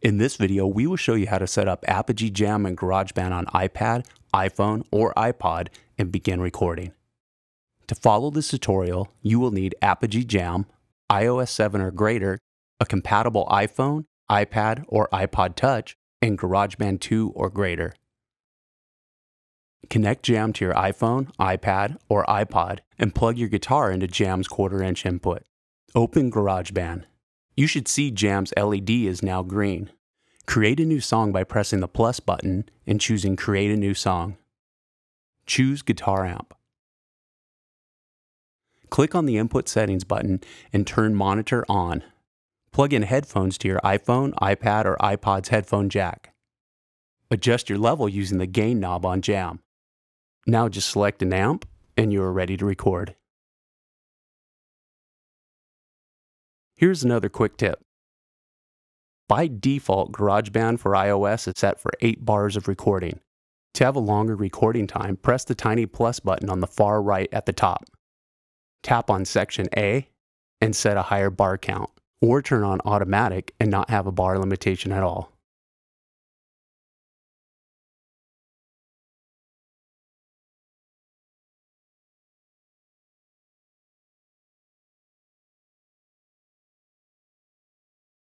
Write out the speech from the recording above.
In this video, we will show you how to set up Apogee Jam and GarageBand on iPad, iPhone, or iPod and begin recording. To follow this tutorial, you will need Apogee Jam, iOS 7 or greater, a compatible iPhone, iPad, or iPod Touch, and GarageBand 2 or greater. Connect Jam to your iPhone, iPad, or iPod and plug your guitar into Jam's quarter inch input. Open GarageBand. You should see Jam's LED is now green. Create a new song by pressing the plus button and choosing Create a New Song. Choose Guitar Amp. Click on the Input Settings button and turn Monitor on. Plug in headphones to your iPhone, iPad, or iPod's headphone jack. Adjust your level using the gain knob on Jam. Now just select an amp and you are ready to record. Here's another quick tip. By default, GarageBand for iOS is set for 8 bars of recording. To have a longer recording time, press the tiny plus button on the far right at the top. Tap on section A and set a higher bar count, or turn on automatic and not have a bar limitation at all.